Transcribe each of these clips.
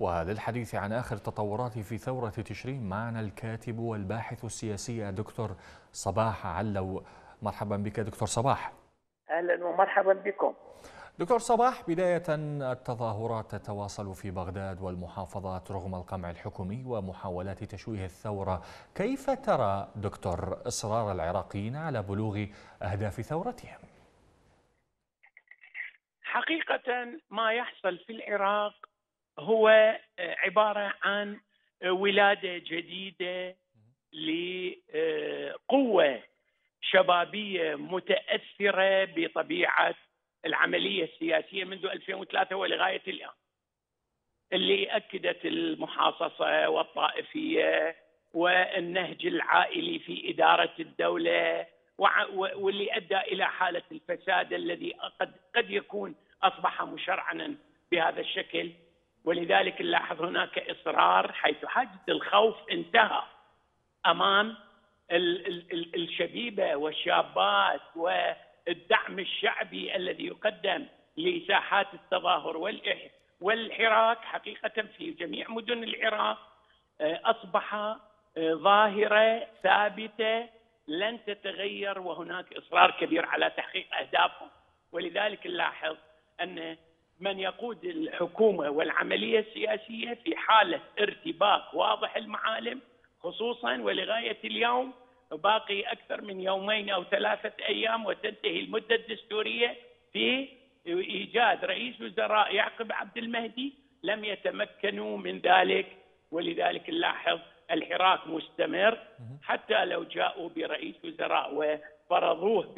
وللحديث عن آخر التطورات في ثورة تشرين معنا الكاتب والباحث السياسي دكتور صباح علو. مرحبا بك دكتور صباح. أهلا ومرحبا بكم. دكتور صباح بداية التظاهرات تتواصل في بغداد والمحافظات رغم القمع الحكومي ومحاولات تشويه الثورة. كيف ترى دكتور إصرار العراقيين على بلوغ أهداف ثورتهم؟ حقيقة ما يحصل في العراق هو عبارة عن ولادة جديدة لقوة شبابية متأثرة بطبيعة العملية السياسية منذ 2003 ولغاية الآن اللي أكدت المحاصصة والطائفية والنهج العائلي في إدارة الدولة واللي أدى إلى حالة الفساد الذي قد, قد يكون أصبح مشرعنا بهذا الشكل. ولذلك نلاحظ هناك إصرار حيث حاجة الخوف انتهى أمام الشبيبة والشابات الدعم الشعبي الذي يقدم لساحات التظاهر والحراك حقيقة في جميع مدن العراق. آه، أصبح آه، ظاهرة ثابتة لن تتغير وهناك إصرار كبير على تحقيق أهدافهم. ولذلك نلاحظ أن من يقود الحكومة والعملية السياسية في حالة ارتباك واضح المعالم خصوصا ولغاية اليوم باقي أكثر من يومين أو ثلاثة أيام وتنتهي المدة الدستورية في إيجاد رئيس وزراء يعقب عبد المهدي لم يتمكنوا من ذلك ولذلك نلاحظ الحراك مستمر. حتى لو جاءوا برئيس وزراء وفرضوه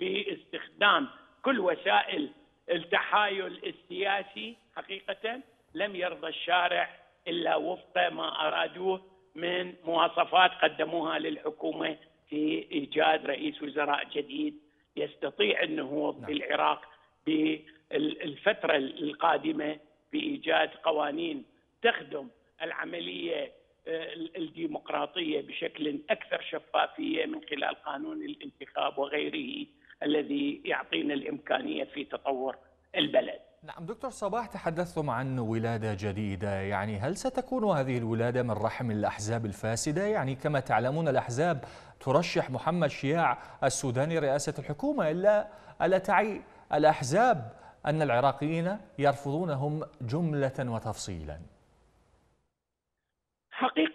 باستخدام كل وسائل التحايل السياسي حقيقة لم يرضى الشارع إلا وفق ما أرادوه من مواصفات قدموها للحكومة في إيجاد رئيس وزراء جديد يستطيع النهوض نعم. بالعراق بالفترة القادمة بإيجاد قوانين تخدم العملية آه، الديمقراطية بشكل أكثر شفافية من خلال قانون الانتخاب وغيره الذي يعطينا الإمكانية في تطور البلد. نعم دكتور صباح تحدثتم عن ولادة جديدة. يعني هل ستكون هذه الولادة من رحم الأحزاب الفاسدة؟ يعني كما تعلمون الأحزاب ترشح محمد شياع السوداني رئاسة الحكومة إلا ألا تعي الأحزاب أن العراقيين يرفضونهم جملة وتفصيلا.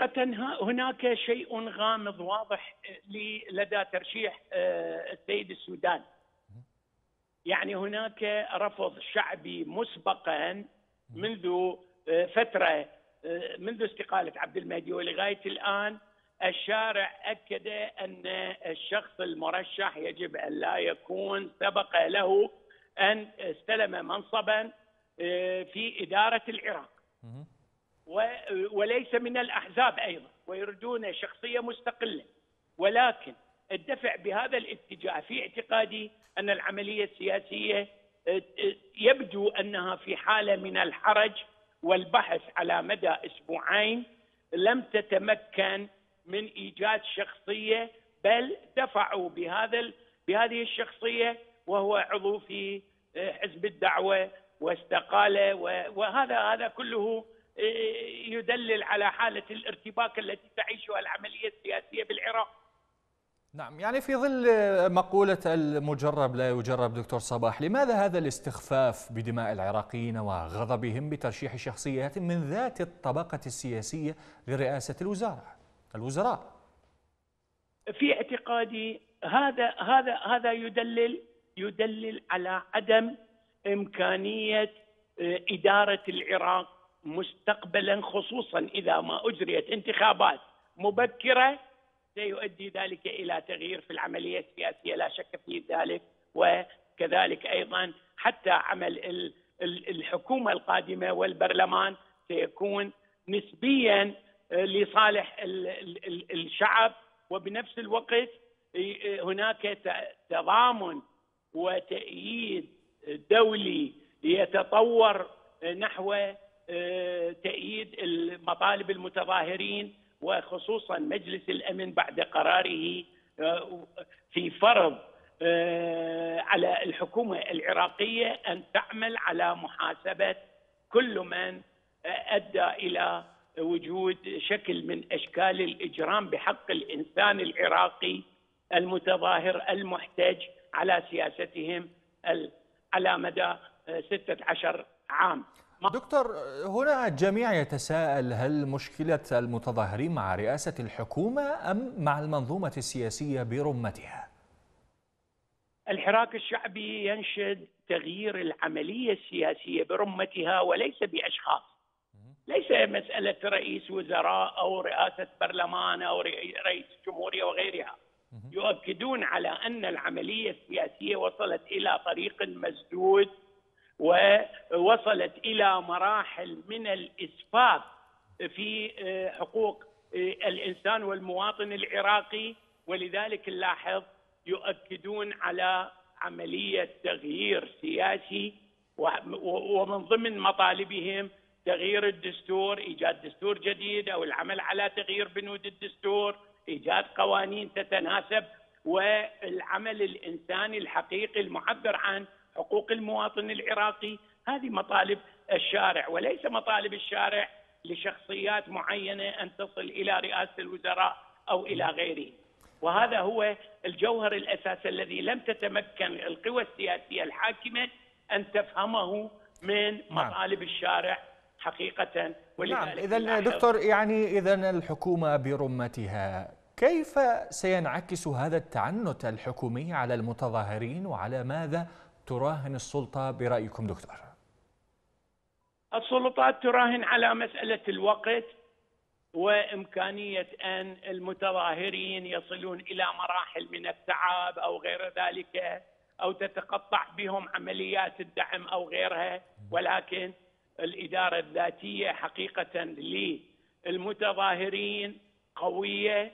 حقيقة هناك شيء غامض واضح لدى ترشيح آه، السيد السوداني يعني هناك رفض شعبي مسبقا منذ آه، فترة آه، منذ استقالة عبد المهدي. ولغاية الآن الشارع أكد أن الشخص المرشح يجب أن لا يكون سبق له أن استلم منصبا في إدارة العراق. وليس من الأحزاب أيضا ويريدون شخصية مستقلة. ولكن الدفع بهذا الاتجاه في اعتقادي أن العملية السياسية آه، آه، يبدو أنها في حالة من الحرج والبحث على مدى أسبوعين لم تتمكن من إيجاد شخصية بل دفعوا بهذا بهذه الشخصية وهو عضو في آه، حزب الدعوة واستقال وهذا هذا كله يدلل على حالة الارتباك التي تعيشها العملية السياسية بالعراق. نعم يعني في ظل مقولة المجرب لا يجرب دكتور صباح لماذا هذا الاستخفاف بدماء العراقيين وغضبهم بترشيح شخصيات من ذات الطبقة السياسية لرئاسة الوزارة الوزراء في اعتقادي هذا هذا هذا يدلل يدلل على عدم إمكانية إدارة العراق مستقبلا خصوصا إذا ما أجريت انتخابات مبكرة سيؤدي ذلك إلى تغيير في العملية السياسية لا شك في ذلك وكذلك أيضا حتى عمل الحكومة القادمة والبرلمان سيكون نسبيا لصالح الشعب. وبنفس الوقت هناك تضامن وتأييد دولي يتطور نحو تأييد المطالب المتظاهرين وخصوصا مجلس الأمن بعد قراره آه، في فرض آه، على الحكومة العراقية أن تعمل على محاسبة كل من أدى إلى وجود شكل من أشكال الإجرام بحق الإنسان العراقي المتظاهر المحتج على سياستهم على مدى 16 عام. دكتور هنا الجميع يتساءل هل مشكلة المتظاهرين مع رئاسة الحكومة أم مع المنظومة السياسية برمتها؟ الحراك الشعبي ينشد تغيير العملية السياسية برمتها وليس بأشخاص. ليس مسألة رئيس وزراء أو رئاسة برلمان أو رئيس جمهورية وغيرها. يؤكدون على أن العملية السياسية وصلت إلى طريق مسدود ووصلت إلى مراحل من الإسفاف في آه، حقوق آه، الإنسان والمواطن العراقي. ولذلك نلاحظ يؤكدون على عملية تغيير سياسي ومن ضمن مطالبهم تغيير الدستور إيجاد دستور جديد أو العمل على تغيير بنود الدستور إيجاد قوانين تتناسب والعمل الإنساني الحقيقي المعبر عن حقوق المواطن العراقي هذه مطالب الشارع وليس مطالب الشارع لشخصيات معينة أن تصل إلى رئاسة الوزراء أو إلى غيره. وهذا هو الجوهر الاساسي الذي لم تتمكن القوى السياسية الحاكمة أن تفهمه من نعم. مطالب الشارع حقيقة. نعم اذا دكتور يعني اذا الحكومة برمتها كيف سينعكس هذا التعنت الحكومي على المتظاهرين وعلى ماذا تراهن السلطة برأيكم دكتور؟ السلطات تراهن على مسألة الوقت وإمكانية أن المتظاهرين يصلون إلى مراحل من التعب أو غير ذلك أو تتقطع بهم عمليات الدعم أو غيرها ولكن الإدارة الذاتية حقيقة للمتظاهرين قوية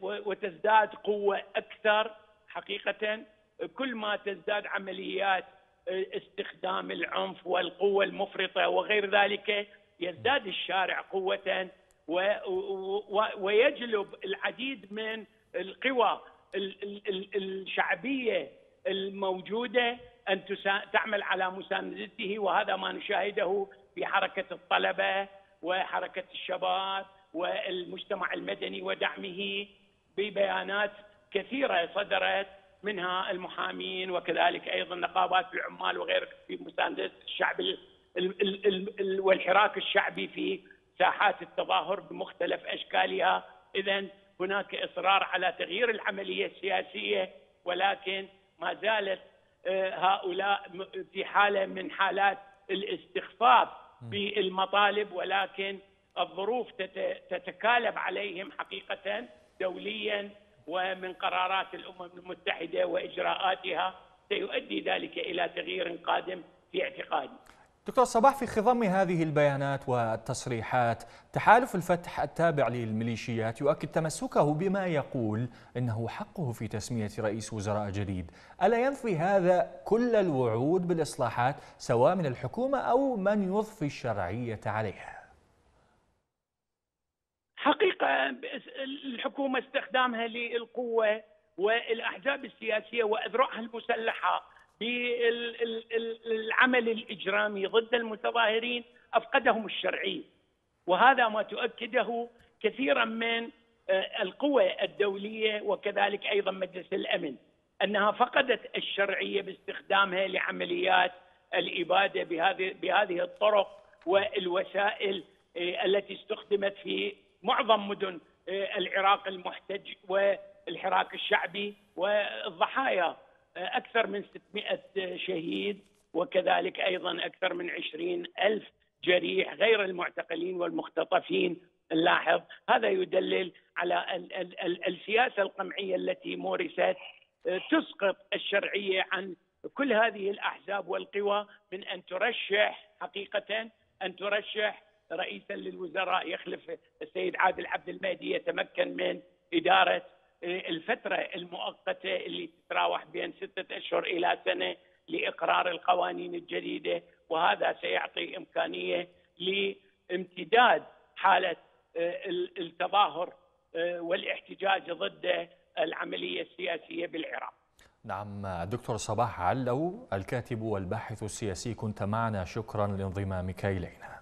وتزداد قوة أكثر حقيقة كل ما تزداد عمليات آه، استخدام العنف والقوة المفرطة وغير ذلك يزداد الشارع قوة ويجلب العديد من القوى الشعبية الموجودة أن تعمل على مساندته وهذا ما نشاهده في حركة الطلبة وحركة الشباب والمجتمع المدني ودعمه ببيانات كثيرة صدرت منها المحامين وكذلك أيضا نقابات العمال وغيرها في مسانده الشعب والحراك الشعبي في ساحات التظاهر بمختلف أشكالها، اذا هناك إصرار على تغيير العملية السياسية ولكن ما زالت آه، هؤلاء في حالة من حالات الاستخفاف بالمطالب ولكن الظروف تتكالب عليهم حقيقه دوليا ومن قرارات الأمم المتحدة وإجراءاتها سيؤدي ذلك إلى تغيير قادم في اعتقادي. دكتور صباح في خضم هذه البيانات والتصريحات تحالف الفتح التابع للميليشيات يؤكد تمسكه بما يقول إنه حقه في تسمية رئيس وزراء جديد، ألا ينفي هذا كل الوعود بالإصلاحات سواء من الحكومة أو من يضفي الشرعية عليها؟ حقيقه الحكومة استخدامها للقوة والأحزاب السياسية وأذرعها المسلحة بالعمل الإجرامي ضد المتظاهرين أفقدهم الشرعية. وهذا ما تؤكده كثيرا من آه، القوى الدولية وكذلك أيضا مجلس الأمن أنها فقدت الشرعية باستخدامها لعمليات الإبادة بهذه بهذه الطرق والوسائل آه، التي استخدمت في معظم مدن آه، العراق المحتج والحراك الشعبي والضحايا آه، أكثر من 600 شهيد وكذلك أيضا أكثر من 20 ألف جريح غير المعتقلين والمختطفين نلاحظ. هذا يدلل على السياسة القمعية التي مورست آه، تسقط الشرعية عن كل هذه الأحزاب والقوى من أن ترشح حقيقة أن ترشح رئيسا للوزراء يخلف السيد عادل عبد المهدي يتمكن من إدارة آه، الفترة المؤقتة اللي تتراوح بين ستة أشهر إلى سنة لإقرار القوانين الجديدة وهذا سيعطي إمكانية لامتداد حالة آه، التظاهر آه، والاحتجاج ضد العملية السياسية بالعراق. نعم دكتور صباح علو الكاتب والباحث السياسي كنت معنا شكرا لانضمامك إلينا.